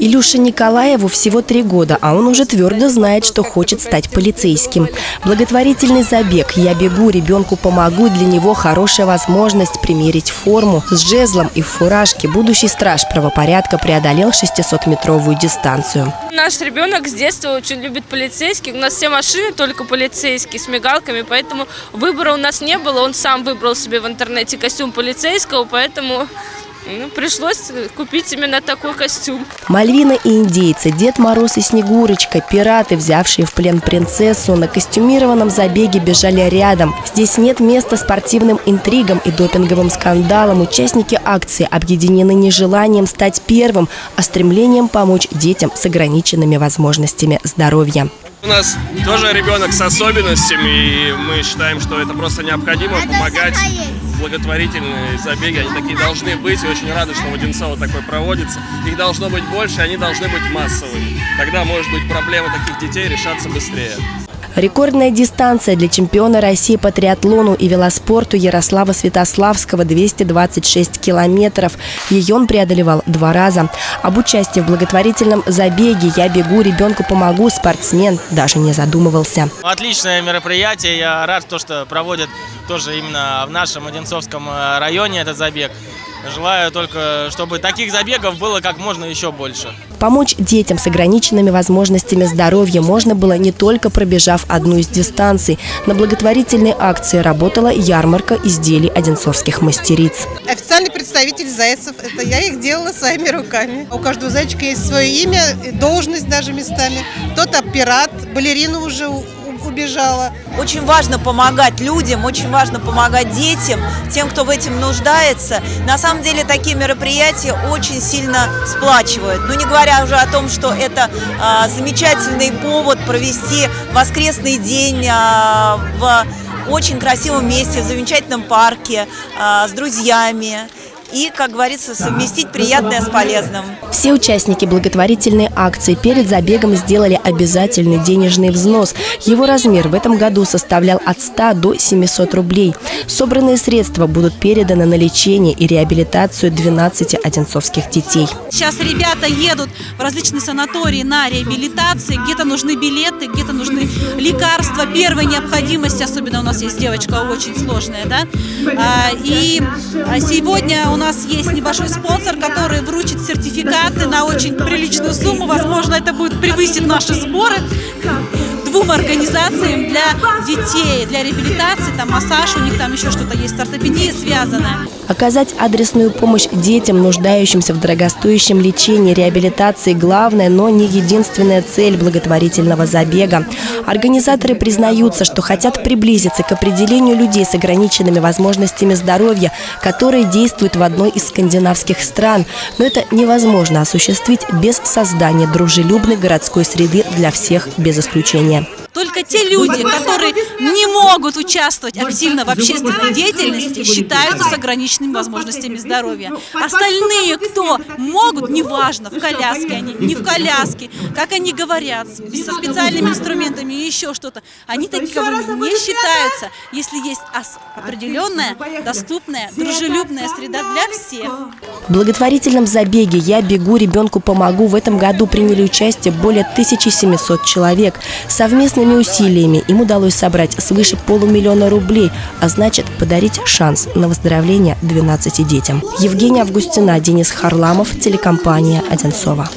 Илюше Николаеву всего три года, а он уже твердо знает, что хочет стать полицейским. Благотворительный забег «Я бегу, ребенку помогу» для него хорошая возможность примерить форму. С жезлом и в фуражке будущий страж правопорядка преодолел 600-метровую дистанцию. Наш ребенок с детства очень любит полицейских. У нас все машины только полицейские с мигалками, поэтому выбора у нас не было. Он сам выбрал себе в интернете костюм полицейского, поэтому ну, пришлось купить именно такой костюм. Мальвина и индейцы, Дед Мороз и Снегурочка, пираты, взявшие в плен принцессу, на костюмированном забеге бежали рядом. Здесь нет места спортивным интригам и допинговым скандалам. Участники акции объединены не желанием стать первым, а стремлением помочь детям с ограниченными возможностями здоровья. У нас тоже ребенок с особенностями, и мы считаем, что это просто необходимо помогать благотворительные забеги, они такие должны быть, и очень рады, что в Одинцово такой проводится. Их должно быть больше, они должны быть массовыми. Тогда, может быть, проблемы таких детей решаться быстрее. Рекордная дистанция для чемпиона России по триатлону и велоспорту Ярослава Святославского – 226 километров. Ее он преодолевал два раза. Об участии в благотворительном забеге «Я бегу, ребенку помогу» спортсмен даже не задумывался. Отличное мероприятие. Я рад, что проводят тоже именно в нашем Одинцовском э, районе этот забег. Желаю только, чтобы таких забегов было как можно еще больше. Помочь детям с ограниченными возможностями здоровья можно было не только пробежав одну из дистанций. На благотворительной акции работала ярмарка изделий одинцовских мастериц. Официальный представитель зайцев, это я их делала своими руками. У каждого зайчика есть свое имя, должность даже местами. Кто-то пират, балерина уже убежала. Очень важно помогать людям, очень важно помогать детям, тем, кто в этом нуждается. На самом деле такие мероприятия очень сильно сплачивают. Ну, не говоря уже о том, что это а, замечательный повод провести воскресный день а, в очень красивом месте, в замечательном парке, а, с друзьями и, как говорится, совместить приятное с полезным. Все участники благотворительной акции перед забегом сделали обязательный денежный взнос. Его размер в этом году составлял от 100 до 700 рублей. Собранные средства будут переданы на лечение и реабилитацию 12 одинцовских детей. Сейчас ребята едут в различные санатории на реабилитации. Где-то нужны билеты, где-то нужны лекарства первой необходимости. Особенно у нас есть девочка очень сложная. Да? А, и а, сегодня у нас есть небольшой спонсор, который вручит сертификаты на очень приличную сумму. Возможно, это будет превысить наши сборы двум организациям для детей, для реабилитации, там массаж, у них там еще что-то есть с связанное. Оказать адресную помощь детям, нуждающимся в дорогостоящем лечении, реабилитации – главная, но не единственная цель благотворительного забега. Организаторы признаются, что хотят приблизиться к определению людей с ограниченными возможностями здоровья, которые действуют в одной из скандинавских стран. Но это невозможно осуществить без создания дружелюбной городской среды для всех без исключения. Только те люди, которые не могут участвовать активно в общественной деятельности, считаются с ограниченными возможностями здоровья. Остальные, кто могут, неважно, в коляске они, не в коляске, как они говорят, со специальными инструментами и еще что-то, они таковыми не считаются, если есть определенная, доступная, дружелюбная среда для всех. В благотворительном забеге «Я бегу, ребенку помогу» в этом году приняли участие более 1700 человек. Совместно совместными усилиями им удалось собрать свыше полумиллиона рублей, а значит подарить шанс на выздоровление 12 детям. Евгения Августина, Денис Харламов, телекомпания «Одинцова».